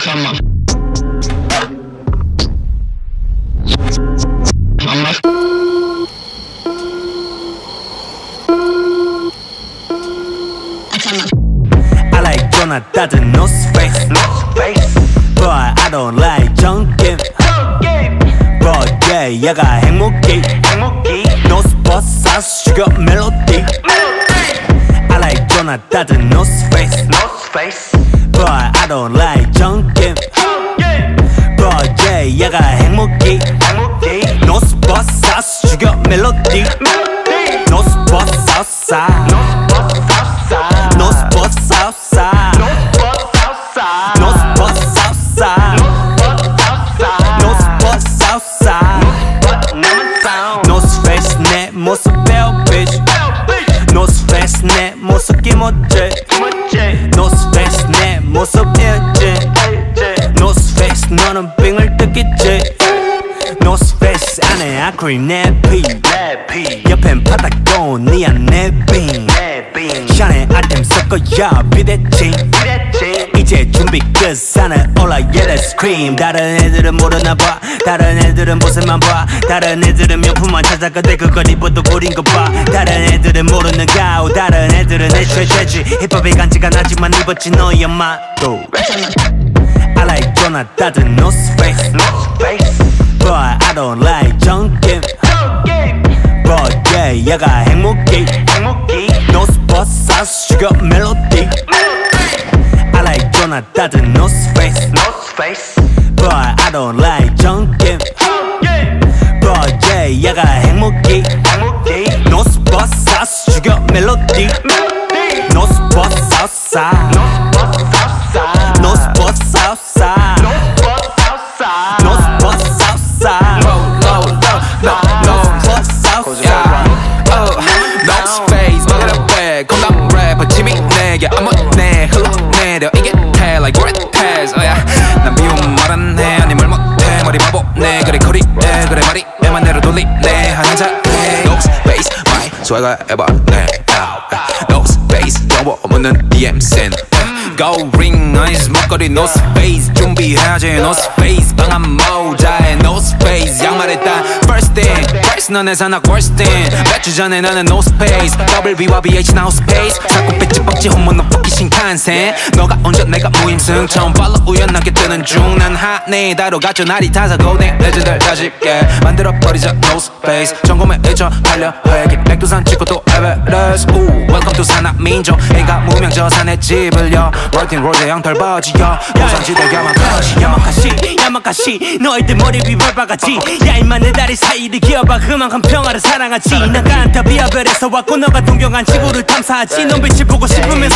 come on. Mama. I like Jonathan, no space. No space But I don't like junkie. But yeah, 얘가 행복해. 행복이 No spot, sauce, sugar, melody. I like Jonathan, no space. No space But I don't like junkie. But yeah, 얘가 행복해. 행복이 No spot, sauce, sugar, melody. No spot, outside. No No spot outside spot, outside. No spot outside No spot, outside. No spot outside No spot, outside. But 나만 sound No space, 내 모습 배워, bitch. No space, 내 모습 기모지. 멋지 No space, 내 모습 일 아크릴 내피. 내비 옆엔 파타고니아 내빈. 내빈 샤넬 아이템 섞어야 비대칭. 이제 준비 끝 산에 올라 yeah let's scream. 다른 애들은 모르나 봐. 다른 애들은 모습만 봐. 다른 애들은 명품만 찾아가 대 그걸 입어도 구린 거봐. 다른 애들은 모르는 가오. 다른 애들은 애초에 되지. 힙합이 간지가 나지만 입었지 너희 엄마도 I like no space No space 얘가 행복해 행복이 No spot sauce sugar melody I like Jonathan no space No space But I don't like junkie But yeah 얘가 행복해 행복이 No spot sauce sugar melody No spot outside No spot 이 내게 아무내 흘러내려 이게 돼 like tags. Oh yeah. 난 비움 말안 해, 아니 말 못해 머리 바보네 그래 거리에 그래 말이 내만 대로 돌리네 하는 자네 No space, my swagger ever 네. No space, 여보 묻는 DM 센. Go ring, 아이스 목걸이 no space 준비해야지 no space 방한 모자에 no space 양말에 딴 넌 내산악 worst thing 전에 나는 no space. WB와 BH now space. 자꾸 뺏지 뻑지 홈런 너 뽑기 신칸센 너가 언제 내가 무임승? 처음 발로 우연하게 뜨는 중 난 하네. 다로 가져 날이 타사고 내 레전드를 다집게. 만들어버리자 no space 전공에 의져 달려 회기 백두산 찍고 또 에베레스트. 우 welcome to 산악민족 인가 무명 저 산에 집을 여. 월팅 롤의 양털 버지여. 우산지대 야마카시 야마카시 야마카시. 너희들 머리 위 벌바가지. 야 임마 내 다리 사이를 기어봐. 그만큼 평화를 사랑하지. 난 깐타 비아 별에서 왔고 너가 동경한 지구를 탐사하지. 넌 빛을 보고 싶으면